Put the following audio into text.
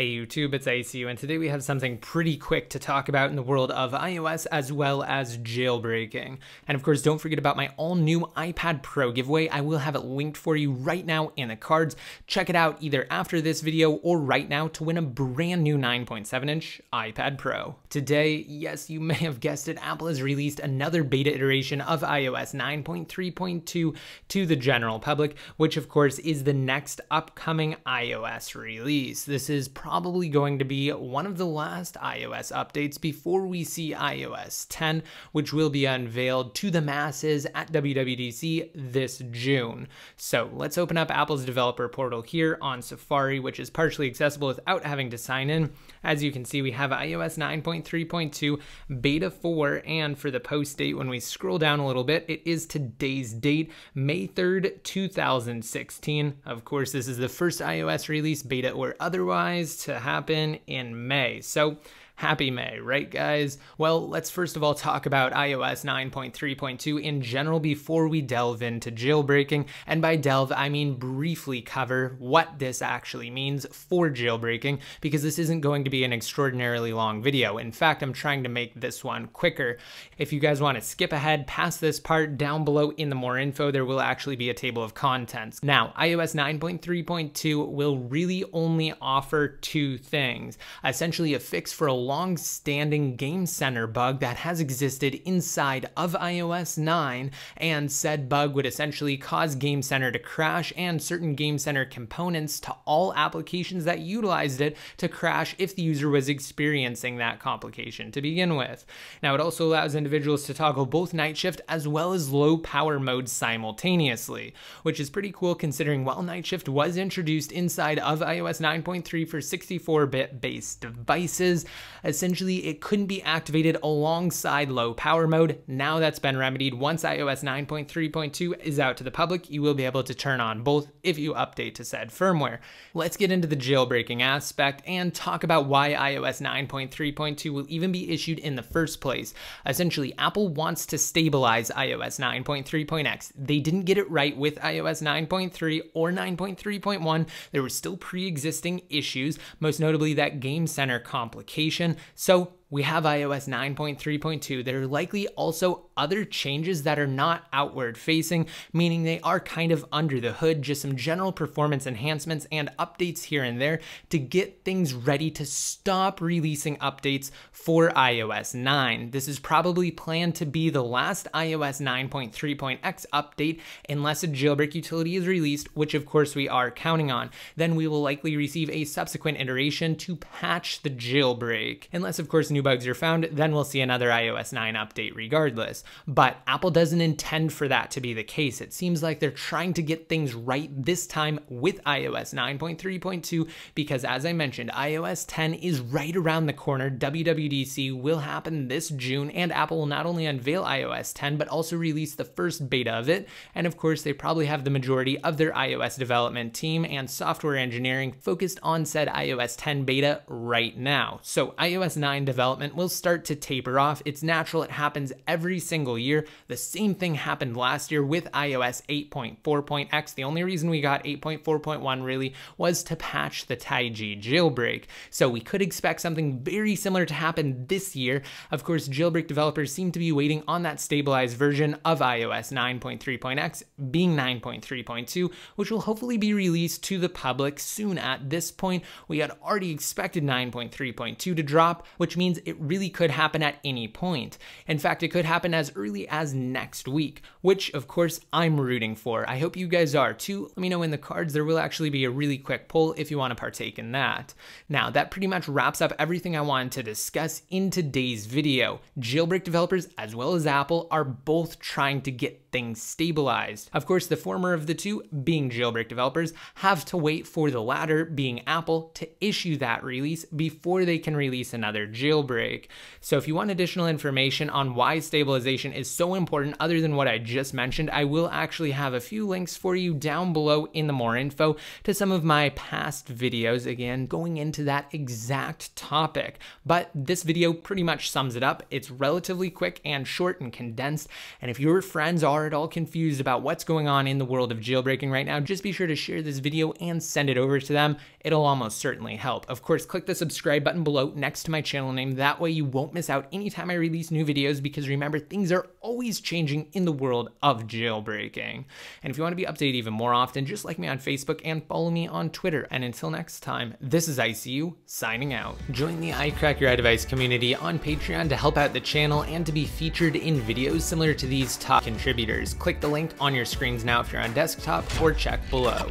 Hey YouTube, it's ICU, and today we have something pretty quick to talk about in the world of iOS as well as jailbreaking. And of course, don't forget about my all new iPad Pro giveaway. I will have it linked for you right now in the cards. Check it out either after this video or right now to win a brand new 9.7 inch iPad Pro. Today, yes, you may have guessed it, Apple has released another beta iteration of iOS 9.3.2 to the general public, which of course is the next upcoming iOS release. This is probably going to be one of the last iOS updates before we see iOS 10, which will be unveiled to the masses at WWDC this June. So let's open up Apple's developer portal here on Safari, which is partially accessible without having to sign in. As you can see, we have iOS 9.3.2, Beta 4, and for the post date, when we scroll down a little bit, it is today's date, May 3rd, 2016. Of course, this is the first iOS release, beta or otherwise, to happen in May. So Happy May, right, guys? Well, let's first of all talk about iOS 9.3.2 in general before we delve into jailbreaking. And by delve, I mean briefly cover what this actually means for jailbreaking, because this isn't going to be an extraordinarily long video. In fact, I'm trying to make this one quicker. If you guys want to skip ahead past this part, down below in the more info, there will actually be a table of contents. Now, iOS 9.3.2 will really only offer two things essentially a fix for a long-standing Game Center bug that has existed inside of iOS 9, and said bug would essentially cause Game Center to crash and certain Game Center components to all applications that utilized it to crash if the user was experiencing that complication to begin with. Now, it also allows individuals to toggle both night shift as well as low power mode simultaneously, which is pretty cool considering while night shift was introduced inside of iOS 9.3 for 64-bit based devices, Essentially, it couldn't be activated alongside low power mode. Now that's been remedied. Once iOS 9.3.2 is out to the public, you will be able to turn on both if you update to said firmware. Let's get into the jailbreaking aspect and talk about why iOS 9.3.2 will even be issued in the first place. Essentially, Apple wants to stabilize iOS 9.3.x. They didn't get it right with iOS 9.3 or 9.3.1. There were still pre-existing issues, most notably that Game Center complication so we have iOS 9.3.2. There are likely also other changes that are not outward facing, meaning they are kind of under the hood, just some general performance enhancements and updates here and there to get things ready to stop releasing updates for iOS 9. This is probably planned to be the last iOS 9.3.x update unless a jailbreak utility is released, which of course we are counting on. Then we will likely receive a subsequent iteration to patch the jailbreak. Unless of course new new bugs are found, then we'll see another iOS 9 update regardless. But Apple doesn't intend for that to be the case. It seems like they're trying to get things right this time with iOS 9.3.2 because as I mentioned, iOS 10 is right around the corner. WWDC will happen this June and Apple will not only unveil iOS 10 but also release the first beta of it. And of course, they probably have the majority of their iOS development team and software engineering focused on said iOS 10 beta right now. So iOS 9 development development will start to taper off. It's natural, it happens every single year. The same thing happened last year with iOS 8.4.x. The only reason we got 8.4.1 really was to patch the TaiG jailbreak. So we could expect something very similar to happen this year. Of course, jailbreak developers seem to be waiting on that stabilized version of iOS 9.3.x being 9.3.2, which will hopefully be released to the public soon. At this point, we had already expected 9.3.2 to drop, which means it really could happen at any point. In fact, it could happen as early as next week, which of course I'm rooting for. I hope you guys are too. Let me know in the cards. There will actually be a really quick poll if you want to partake in that. Now, that pretty much wraps up everything I wanted to discuss in today's video. Jailbreak developers as well as Apple are both trying to get things stabilized. Of course, the former of the two, being jailbreak developers, have to wait for the latter, being Apple, to issue that release before they can release another jailbreak. So if you want additional information on why stabilization is so important other than what I just mentioned, I will actually have a few links for you down below in the more info to some of my past videos, again, going into that exact topic. But this video pretty much sums it up. It's relatively quick and short and condensed, and if your friends are are at all confused about what's going on in the world of jailbreaking right now, just be sure to share this video and send it over to them. It'll almost certainly help. Of course, click the subscribe button below next to my channel name. That way you won't miss out anytime I release new videos because remember, things are always changing in the world of jailbreaking. And if you want to be updated even more often, just like me on Facebook and follow me on Twitter. And until next time, this is ICU signing out. Join the iCrack Your iDevice community on Patreon to help out the channel and to be featured in videos similar to these top contributors. Click the link on your screens now if you're on desktop or check below.